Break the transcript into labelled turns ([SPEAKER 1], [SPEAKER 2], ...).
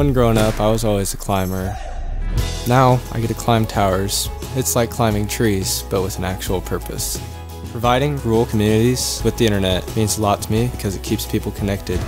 [SPEAKER 1] When growing up, I was always a climber. Now, I get to climb towers. It's like climbing trees, but with an actual purpose. Providing rural communities with the internet means a lot to me because it keeps people connected.